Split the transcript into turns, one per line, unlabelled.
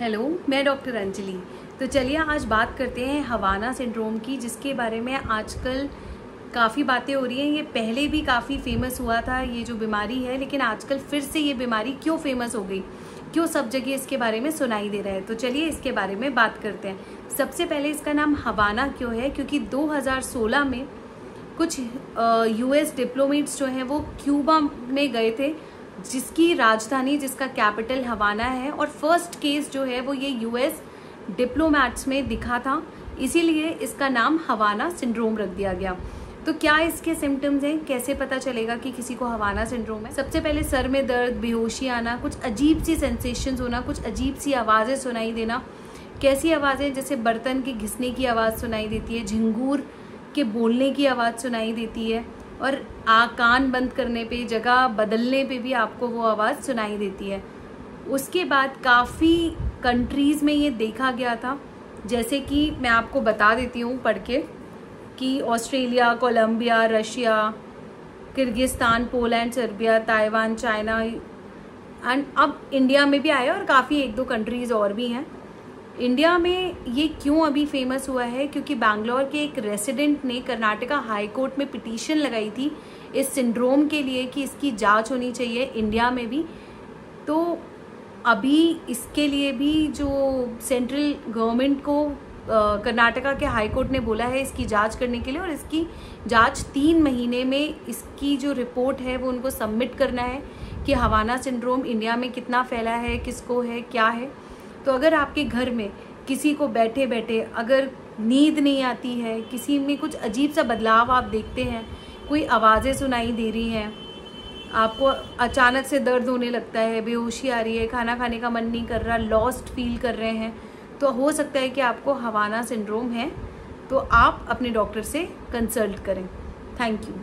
Hello मैं doctor Anjali. तो चलिए आज बात करते हैं हवाना सिंड्रोम की, जिसके बारे में आजकल काफ़ी बातें हो रही हैं। ये पहले भी काफ़ी फ़ेमस हुआ था, ये जो बीमारी है, लेकिन आजकल फिर से ये बीमारी क्यों फ़ेमस हो गई? क्यों सब जगह इसके बारे में सुनाई दे रहा है? तो चलिए इसके बारे में बात करते हैं। सबसे पहले इसका नाम हवाना क्यों है? क्योंकि 2016 में कुछ यूएस डिप्लोमेट्स जो हैं, वो क्यूबा में गए थे। जिसकी राजधानी, जिसका कैपिटल हवाना है और फ़र्स्ट केस जो है वो ये यूएस डिप्लोमैट्स में दिखा था। इसीलिए इसका नाम हवाना सिंड्रोम रख दिया गया। तो क्या इसके सिम्टम्स हैं? कैसे पता चलेगा कि किसी को हवाना सिंड्रोम है? सबसे पहले सर में दर्द, बेहोशी आना, कुछ अजीब सी सेंसेशन होना, कुछ अजीब सी आवाज़ें सुनाई देना। कैसी आवाज़ें? जैसे बर्तन के घिसने की आवाज़ सुनाई देती है, झिंगूर के बोलने की आवाज़ सुनाई देती है। और आ कान बंद करने पे, जगह बदलने पे भी आपको वो आवाज़ सुनाई देती है। उसके बाद काफ़ी कंट्रीज़ में ये देखा गया था। जैसे कि मैं आपको बता देती हूँ पढ़ के कि Australia, Colombia, Russia, Kyrgyzstan, Poland, Serbia, Taiwan, China and अब इंडिया में भी आया और काफ़ी एक दो कंट्रीज़ और भी हैं। इंडिया में ये क्यों अभी फ़ेमस हुआ है? क्योंकि बैंगलोर के एक रेसिडेंट ने कर्नाटका हाई कोर्ट में पिटीशन लगाई थी इस सिंड्रोम के लिए कि इसकी जाँच होनी चाहिए इंडिया में भी। तो अभी इसके लिए भी जो सेंट्रल गवर्नमेंट को कर्नाटका के हाई कोर्ट ने बोला है इसकी जाँच करने के लिए और इसकी जाँच तीन महीने में इसकी जो रिपोर्ट है वो उनको सबमिट करना है कि हवाना सिंड्रोम इंडिया में कितना फैला है, किसको है, क्या है। तो अगर आपके घर में किसी को बैठे बैठे अगर नींद नहीं आती है, किसी में कुछ अजीब सा बदलाव आप देखते हैं, कोई आवाज़ें सुनाई दे रही हैं, आपको अचानक से दर्द होने लगता है, बेहोशी आ रही है, खाना खाने का मन नहीं कर रहा लॉस्ट फील कर रहे हैं तो हो सकता है कि आपको हवाना सिंड्रोम है तो आप अपने डॉक्टर से कंसल्ट करें। Thank you